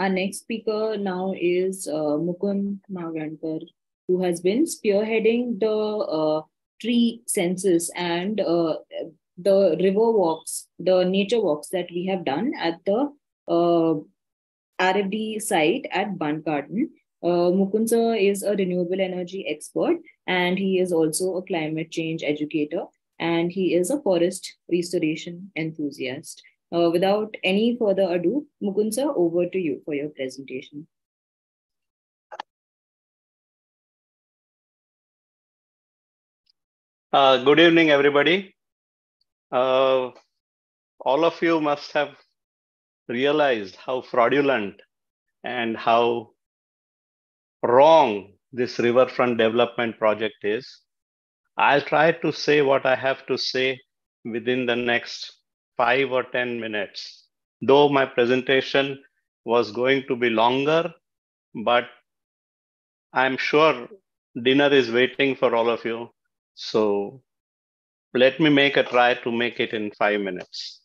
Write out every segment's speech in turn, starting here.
Our next speaker now is uh, Mukund Mavalankar, who has been spearheading the uh, tree census and uh, the river walks, the nature walks that we have done at the uh, RFD site at Bankartan. Uh, Mukund sir is a renewable energy expert and he is also a climate change educator and he is a forest restoration enthusiast. Uh, without any further ado, Mukund sir, over to you for your presentation. Uh, good evening, everybody. Uh, all of you must have realized how fraudulent and how wrong this riverfront development project is. I'll try to say what I have to say within the next five or 10 minutes. Though my presentation was going to be longer, but I'm sure dinner is waiting for all of you. So let me make a try to make it in five minutes.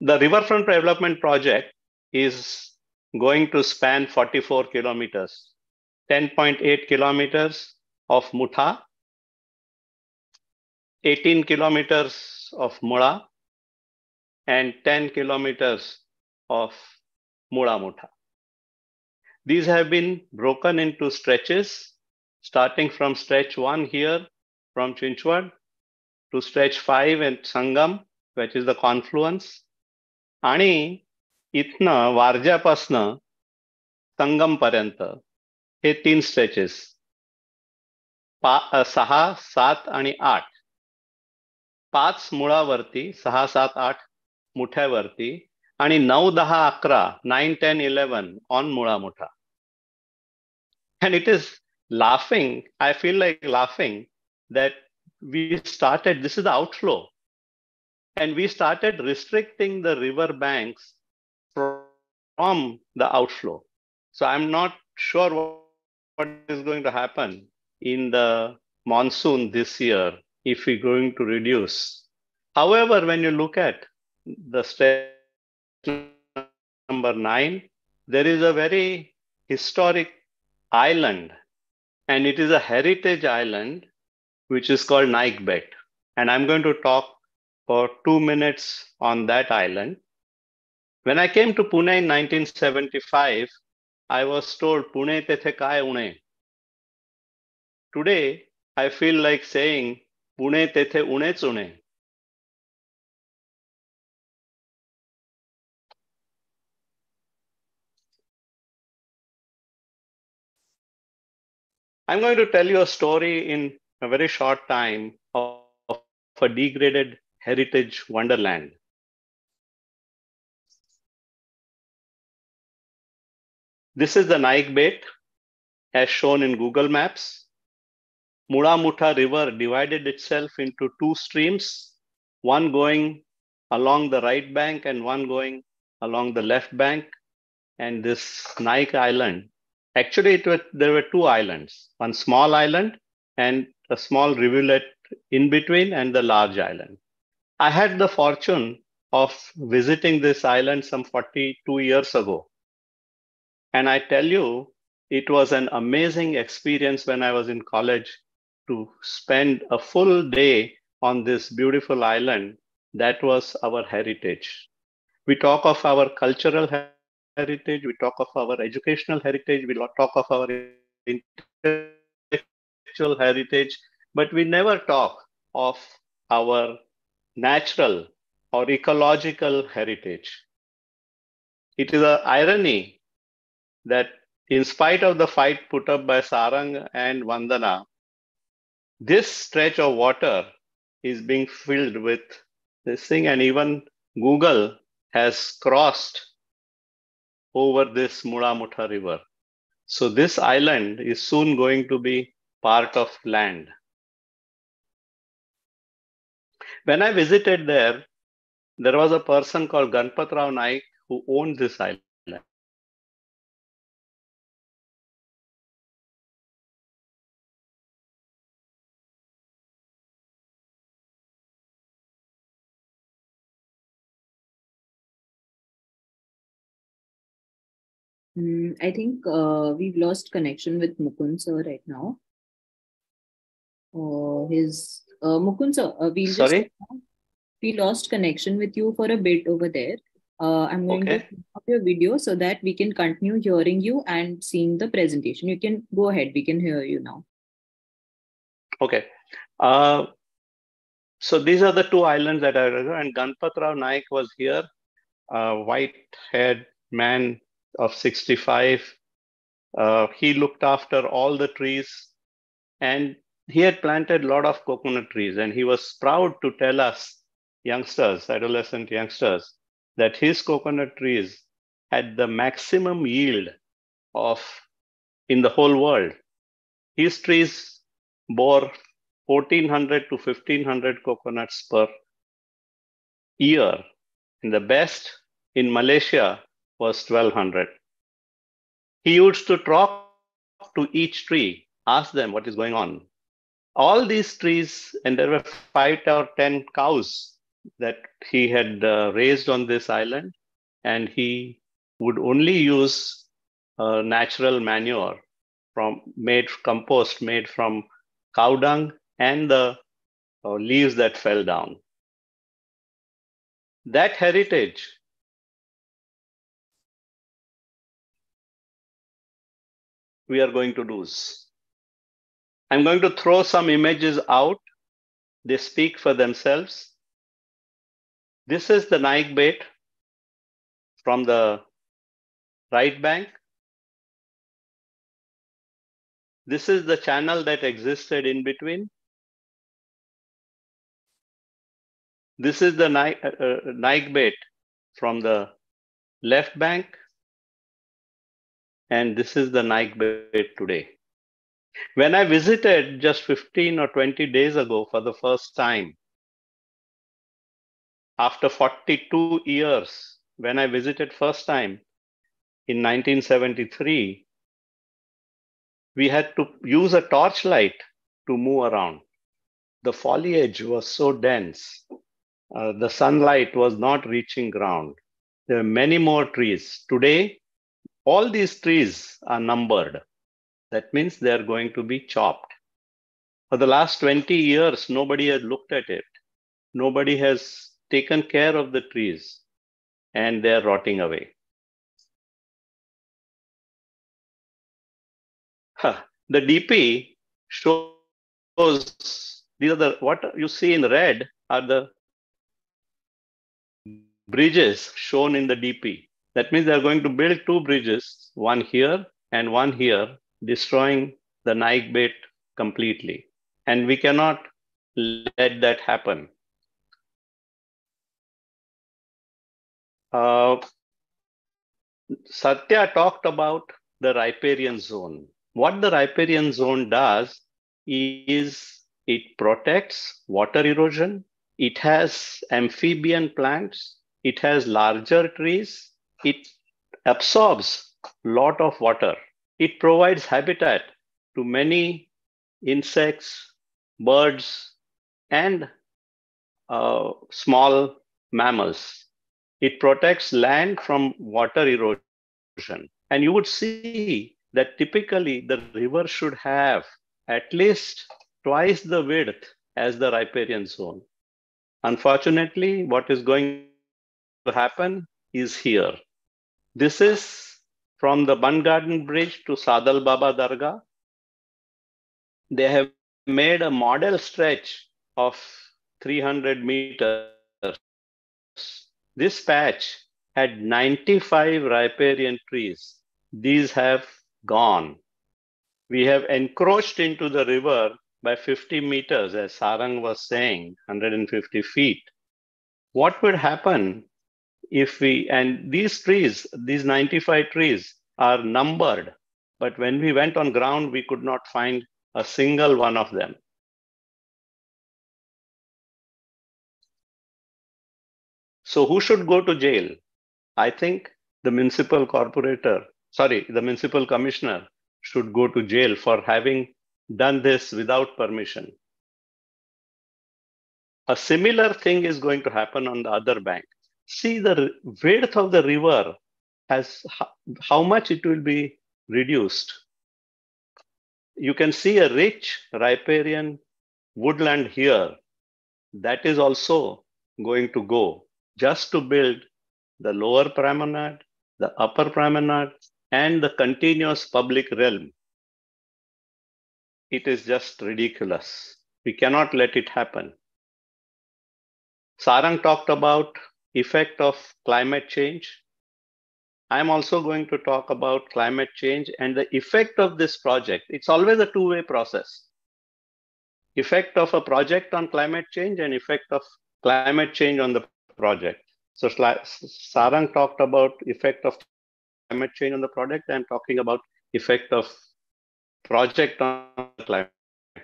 The riverfront development project is going to span 44 kilometers, 10.8 kilometers of Mutha, 18 kilometers of Mula, and 10 kilometers of Mula Mutha. These have been broken into stretches, starting from stretch one here from Chinchwad to stretch five and Sangam, which is the confluence. आणि इथनं वारज्यापासनं संगम पर्यंत हे तीन stretches पा सहा सात आणि आठ पाच मुळावरती सहा सात आठ मुठ्यावरती आणि नऊ दहा अकरा nine ten eleven on Mula Mutha And it is laughing. I feel like laughing that we started, this is the outflow. And we started restricting the river banks from the outflow. So I'm not sure what is going to happen in the monsoon this year if we're going to reduce. However, when you look at the step number nine, there is a very historic island, and it is a heritage island which is called Naik Bet. And I'm going to talk for two minutes on that island. When I came to Pune in 1975, I was told Pune tethe kai une. Today, I feel like saying Pune tethe une tsune. I'm going to tell you a story in a very short time of, of a degraded heritage wonderland. This is the Naik Bet as shown in Google Maps. Mula Mutha River divided itself into two streams, one going along the right bank and one going along the left bank. And this Naik Island Actually, it was, there were two islands, one small island and a small rivulet in between and the large island. I had the fortune of visiting this island some 42 years ago. And I tell you, it was an amazing experience when I was in college to spend a full day on this beautiful island. That was our heritage. We talk of our cultural heritage, we talk of our educational heritage, we talk of our intellectual heritage, but we never talk of our natural or ecological heritage. It is an irony that in spite of the fight put up by Sarang and Vandana, this stretch of water is being filled with this thing, and even Google has crossed over this Mula Mutha river. So this island is soon going to be part of land. When I visited there, there was a person called Ganpat Rao Naik who owned this island. Mm, I think uh, we've lost connection with Mukund sir right now. Uh, his uh, Mukund sir, uh, we'll Sorry? Just, we lost connection with you for a bit over there. Uh, I'm going Okay. to stop your video so that we can continue hearing you and seeing the presentation. You can go ahead. We can hear you now. Okay. Uh, so these are the two islands that I remember, and Ganpat Rao Naik was here, a white-haired man of 65. Uh, he looked after all the trees, and he had planted a lot of coconut trees, and he was proud to tell us, youngsters, adolescent youngsters, that his coconut trees had the maximum yield of in the whole world. His trees bore 1400 to 1500 coconuts per year. And the best in Malaysia was 1200. He used to talk to each tree, ask them what is going on. All these trees, and there were five or 10 cows that he had uh, raised on this island, and he would only use uh, natural manure from made compost made from cow dung and the uh, leaves that fell down. That heritage we are going to lose. I'm going to throw some images out. They speak for themselves. This is the Naik Bet from the right bank. This is the channel that existed in between. This is the Naik, uh, uh, Naik Bet from the left bank. And this is the Naik Bet today. When I visited just 15 or 20 days ago for the first time, after 42 years, when I visited first time in 1973, we had to use a torchlight to move around. The foliage was so dense. Uh, the sunlight was not reaching ground. There are many more trees. Today, all these trees are numbered. That means they are going to be chopped. For the last 20 years, nobody has looked at it. Nobody has taken care of the trees and they're rotting away. Huh. The DP shows these are the what you see in red are the bridges shown in the DP. That means they're going to build two bridges, one here and one here, destroying the Naik Bet completely. And we cannot let that happen. Uh, Satya talked about the riparian zone. What the riparian zone does is it protects water erosion, it has amphibian plants, it has larger trees, it absorbs lot of water. It provides habitat to many insects, birds, and uh, small mammals. It protects land from water erosion. And you would see that typically the river should have at least twice the width as the riparian zone. Unfortunately, what is going to happen is here. This is from the Bund Garden Bridge to Sadal Baba Dargah. They have made a model stretch of 300 meters. This patch had 95 riparian trees. These have gone. We have encroached into the river by 50 meters, as Sarang was saying, 150 feet. What would happen if we, and these trees, these 95 trees are numbered, but when we went on ground, we could not find a single one of them. So who should go to jail? I think the municipal corporator, sorry, the municipal commissioner should go to jail for having done this without permission. A similar thing is going to happen on the other bank. See the width of the river has how much it will be reduced. You can see a rich riparian woodland here that is also going to go just to build the lower promenade, the upper promenade, and the continuous public realm. It is just ridiculous. We cannot let it happen. Sarang talked about effect of climate change. I'm also going to talk about climate change and the effect of this project. It's always a two-way process. Effect of a project on climate change and effect of climate change on the project. So Sarang talked about effect of climate change on the project. I'm talking about effect of project on climate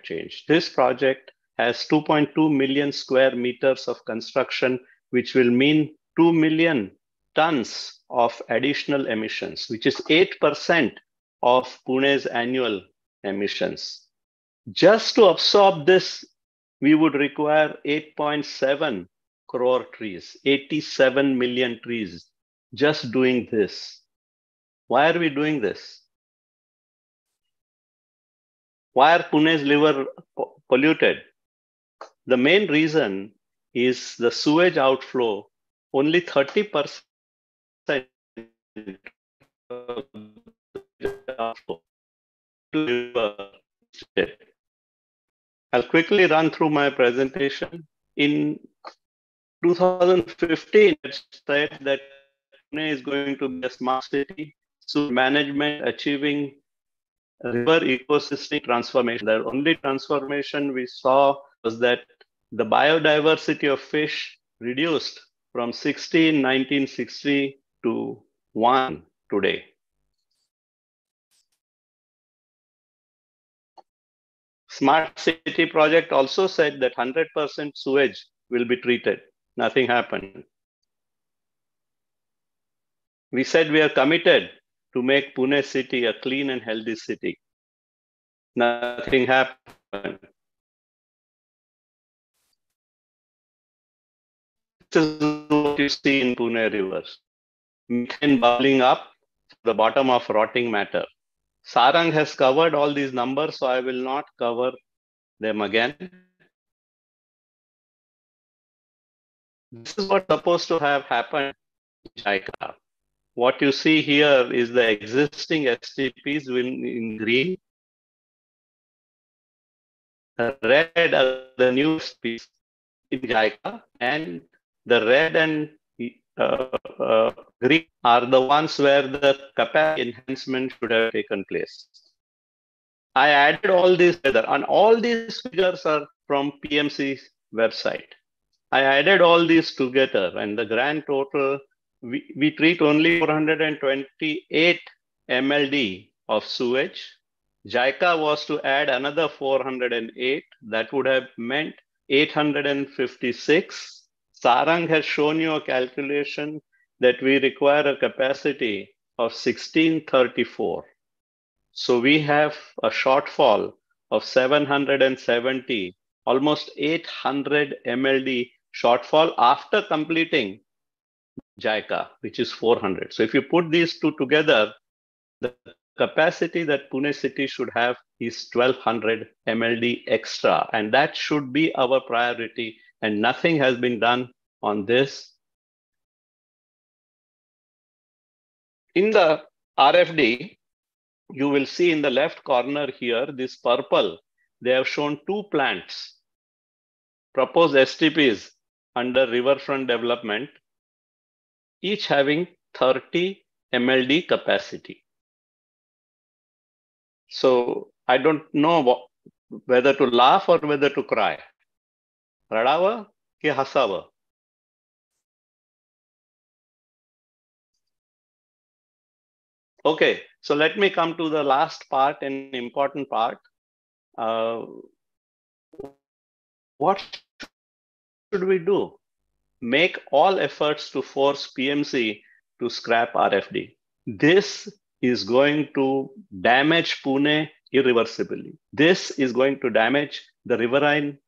change. This project has 2.2 million square meters of construction, which will mean 2 million tons of additional emissions, which is 8% of Pune's annual emissions. Just to absorb this, we would require 8.7 crore trees, 87 million trees, just doing this. Why are we doing this? Why are Pune's liver polluted? The main reason is the sewage outflow. Only 30% I'll quickly run through my presentation. In 2015, it said that Pune is going to be a smart city. So management achieving river ecosystem transformation. The only transformation we saw was that the biodiversity of fish reduced from 60 in 1960 to 1 today. Smart City project also said that 100% sewage will be treated. Nothing happened. We said we are committed to make Pune city a clean and healthy city. Nothing happened. Is what you see in Pune rivers. Methane bubbling up the bottom of rotting matter. Sarang has covered all these numbers, so I will not cover them again. This is what's supposed to have happened in JICA. What you see here is the existing STPs in, in green. Red are the new species in JICA, and the red and uh, uh, green are the ones where the capacity enhancement should have taken place. I added all these together, and all these figures are from PMC's website. I added all these together, and the grand total we, we treat only 428 MLD of sewage. JICA was to add another 408. That would have meant 856. Sarang has shown you a calculation that we require a capacity of 1634. So we have a shortfall of 770, almost 800 MLD shortfall after completing JICA, which is 400. So if you put these two together, the capacity that Pune city should have is 1200 MLD extra. And that should be our priority. And nothing has been done on this. In the RFD, you will see in the left corner here, this purple, they have shown two plants, proposed STPs under riverfront development each having 30 MLD capacity. So I don't know whether to laugh or whether to cry. Radawa ki hasawa. Okay, so let me come to the last part, and important part. Uh, what should we do? make all efforts to force PMC to scrap RFD. This is going to damage Pune irreversibly. This is going to damage the riverine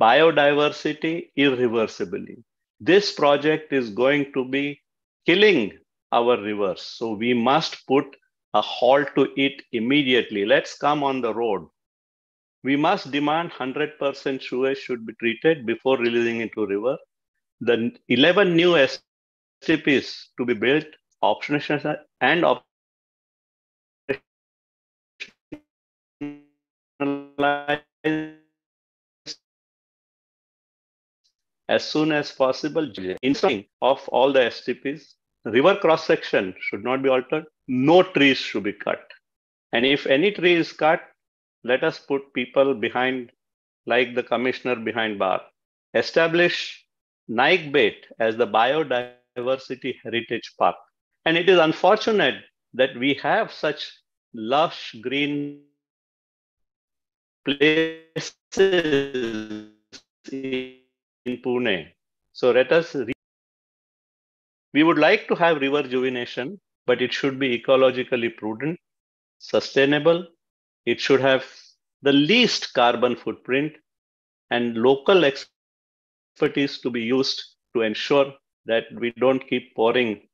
biodiversity irreversibly. This project is going to be killing our rivers. So we must put a halt to it immediately. Let's come on the road. We must demand 100% sewage should be treated before releasing into river. The 11 new STPs to be built, operational and as soon as possible. Installing of all the STPs, river cross section should not be altered. No trees should be cut. And if any tree is cut, let us put people behind, like the commissioner behind bar. Establish Naik Bet as the biodiversity heritage park. And it is unfortunate that we have such lush green places in Pune. So let us. we would like to have river rejuvenation, but it should be ecologically prudent, sustainable. It should have the least carbon footprint and local expertise to be used to ensure that we don't keep pouring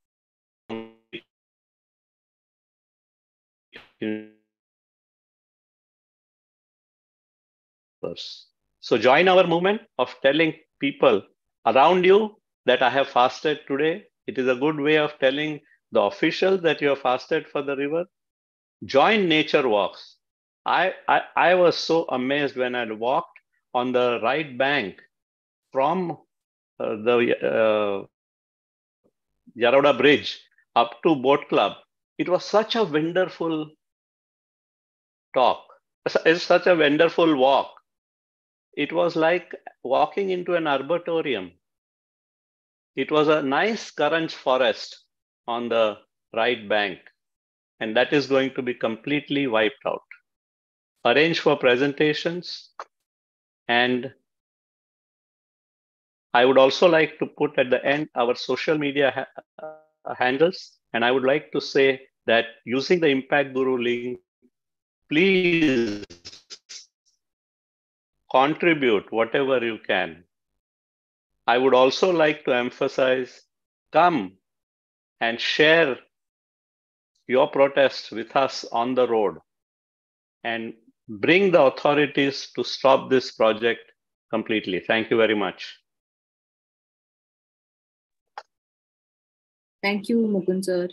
so join our movement of telling people around you that I have fasted today. It is a good way of telling the officials that you have fasted for the river. Join nature walks. I, I, I was so amazed when I walked on the right bank from uh, the uh, Yerawada Bridge up to Boat Club. It was such a wonderful talk. It's such a wonderful walk it was like walking into an arboretum. It was a nice currant forest on the right bank, and that is going to be completely wiped out. Arrange for presentations, and I would also like to put at the end our social media ha uh, handles, and I would like to say that using the Impact Guru link, please contribute whatever you can. I would also like to emphasize come and share your protests with us on the road and bring the authorities to stop this project completely. Thank you very much. Thank you, Mukund sir.